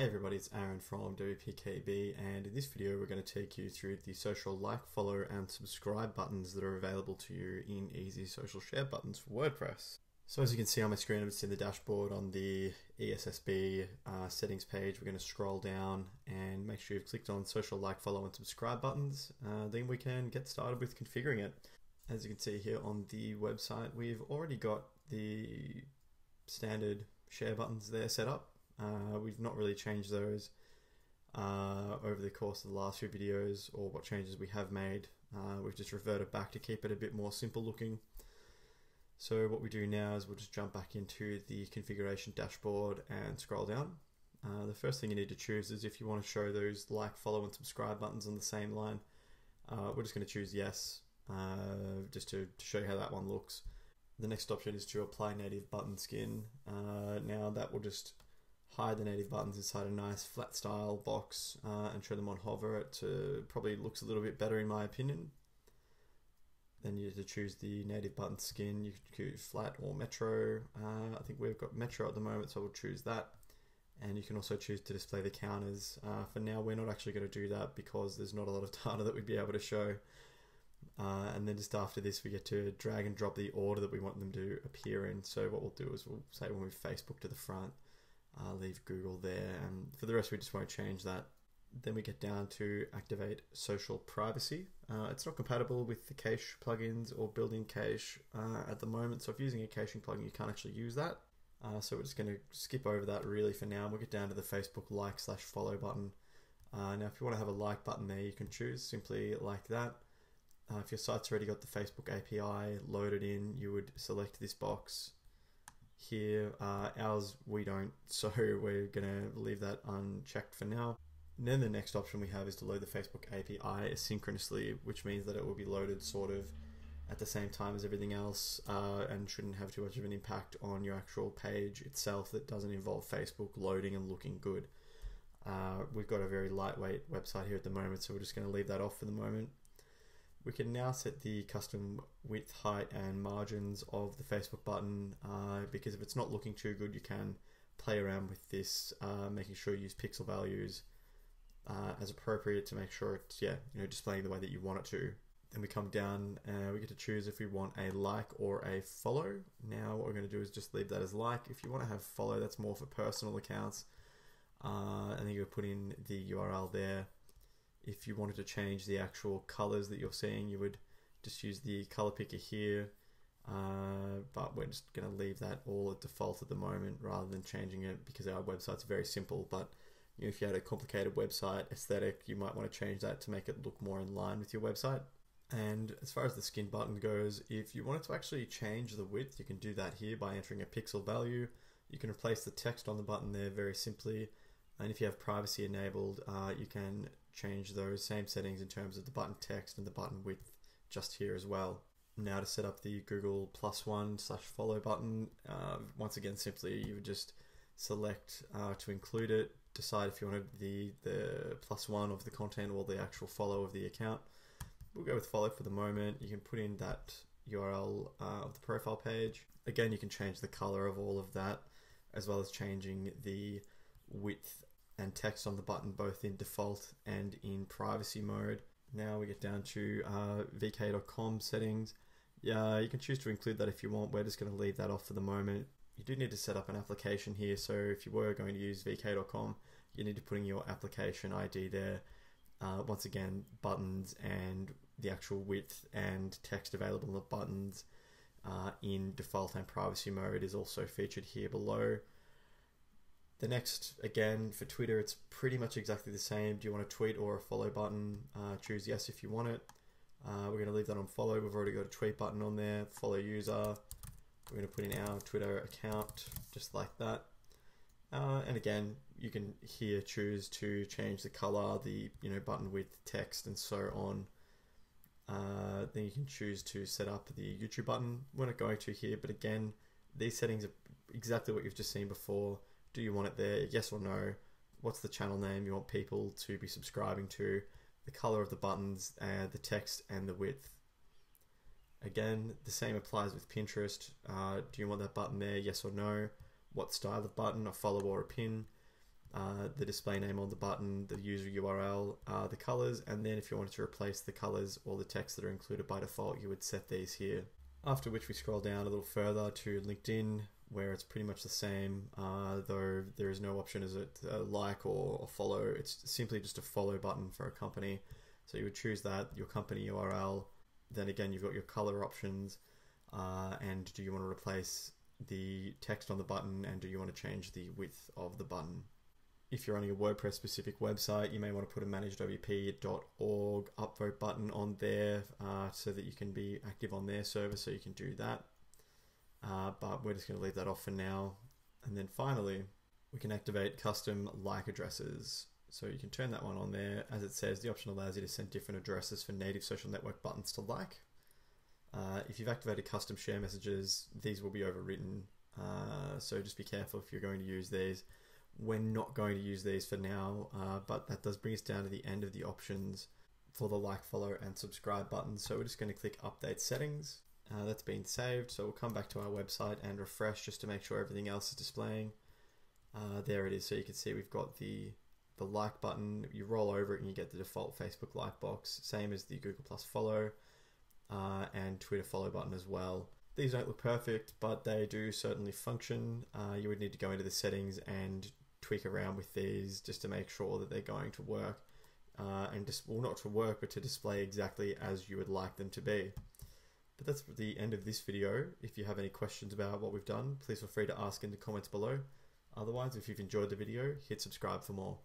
Hey everybody, it's Aaron from WPKB and in this video we're going to take you through the social like, follow and subscribe buttons that are available to you in Easy Social Share buttons for WordPress. So as you can see on my screen, it's in the dashboard on the ESSB uh, settings page. We're going to scroll down and make sure you've clicked on social like, follow and subscribe buttons. Uh, then we can get started with configuring it. As you can see here on the website, we've already got the standard share buttons there set up. Uh, we've not really changed those uh, over the course of the last few videos or what changes we have made. Uh, we've just reverted back to keep it a bit more simple looking. So what we do now is we'll just jump back into the configuration dashboard and scroll down. Uh, the first thing you need to choose is if you want to show those like, follow and subscribe buttons on the same line. Uh, we're just going to choose yes, uh, just to, to show you how that one looks. The next option is to apply native button skin. now that will just hide the native buttons inside a nice flat style box uh, and show them on hover. It uh, probably looks a little bit better in my opinion. Then you to choose the native button skin. You can choose flat or metro. Uh, I think we've got metro at the moment, so we'll choose that. And you can also choose to display the counters. Uh, for now, we're not actually going to do that because there's not a lot of data that we'd be able to show. Uh, and then just after this, we get to drag and drop the order that we want them to appear in. So what we'll do is we'll say when move Facebook to the front I'll leave Google there. And for the rest, we just won't change that. Then we get down to activate social privacy. Uh, it's not compatible with the cache plugins or built-in cache uh, at the moment. So if you're using a caching plugin, you can't actually use that. Uh, so we're just going to skip over that really for now. We'll get down to the Facebook like slash follow button. Uh, now, if you want to have a like button there, you can choose simply like that. Uh, if your site's already got the Facebook API loaded in, you would select this box here. Uh, ours, we don't, so we're going to leave that unchecked for now. And then the next option we have is to load the Facebook API asynchronously, which means that it will be loaded sort of at the same time as everything else uh, and shouldn't have too much of an impact on your actual page itself that doesn't involve Facebook loading and looking good. Uh, we've got a very lightweight website here at the moment, so we're just going to leave that off for the moment. We can now set the custom width, height, and margins of the Facebook button uh, because if it's not looking too good, you can play around with this, uh, making sure you use pixel values uh, as appropriate to make sure it's yeah you know displaying the way that you want it to. Then we come down and we get to choose if we want a like or a follow. Now what we're going to do is just leave that as like. If you want to have follow, that's more for personal accounts. Uh, and then you put in the URL there if you wanted to change the actual colors that you're seeing, you would just use the color picker here. Uh, but we're just going to leave that all at default at the moment rather than changing it because our website's very simple. But you know, if you had a complicated website aesthetic, you might want to change that to make it look more in line with your website. And as far as the skin button goes, if you wanted to actually change the width, you can do that here by entering a pixel value. You can replace the text on the button there very simply. And if you have privacy enabled, uh, you can change those same settings in terms of the button text and the button width just here as well. Now to set up the Google plus one slash follow button, uh, once again, simply you would just select uh, to include it, decide if you wanted the, the plus one of the content or the actual follow of the account. We'll go with follow for the moment. You can put in that URL uh, of the profile page. Again, you can change the color of all of that as well as changing the width and text on the button both in default and in privacy mode. Now we get down to uh, vk.com settings. Yeah, you can choose to include that if you want. We're just going to leave that off for the moment. You do need to set up an application here. So if you were going to use vk.com, you need to put in your application ID there. Uh, once again, buttons and the actual width and text available on the buttons uh, in default and privacy mode is also featured here below. The next, again, for Twitter, it's pretty much exactly the same. Do you want a tweet or a follow button? Uh, choose yes if you want it. Uh, we're going to leave that on follow. We've already got a tweet button on there. Follow user. We're going to put in our Twitter account just like that. Uh, and again, you can here choose to change the color, the you know button width, text, and so on. Uh, then you can choose to set up the YouTube button. We're not going to here, but again, these settings are exactly what you've just seen before. Do you want it there? Yes or no? What's the channel name you want people to be subscribing to? The color of the buttons, uh, the text, and the width. Again, the same applies with Pinterest. Uh, do you want that button there? Yes or no? What style of button? A follow or a pin? uh, the display name on the button, the user URL, uh, the colors, and then if you wanted to replace the colors or the text that are included by default, you would set these here. After which we scroll down a little further to LinkedIn, where it's pretty much the same, uh, though there is no option as a, a like or a follow. It's simply just a follow button for a company. So you would choose that, your company URL, then again, you've got your color options, uh, and do you want to replace the text on the button, and do you want to change the width of the button? If you're running a WordPress specific website, you may want to put a managewp.org upvote button on there uh, so that you can be active on their server, so you can do that. Uh, but we're just going to leave that off for now. And then finally, we can activate custom like addresses. So you can turn that one on there. As it says, the option allows you to send different addresses for native social network buttons to like. Uh, if you've activated custom share messages, these will be overwritten. Uh, so just be careful if you're going to use these. We're not going to use these for now, uh, but that does bring us down to the end of the options for the like, follow, and subscribe buttons. So we're just going to click Update Settings. Uh, that's been saved, so we'll come back to our website and refresh just to make sure everything else is displaying. Uh, there it is. So you can see we've got the the like button. You roll over it and you get the default Facebook like box, same as the Google Plus follow uh, and Twitter follow button as well. These don't look perfect, but they do certainly function. Uh, you would need to go into the settings and tweak around with these just to make sure that they're going to work. Uh, and just well, not to work, but to display exactly as you would like them to be. But that's the end of this video. If you have any questions about what we've done, please feel free to ask in the comments below. Otherwise, if you've enjoyed the video, hit subscribe for more.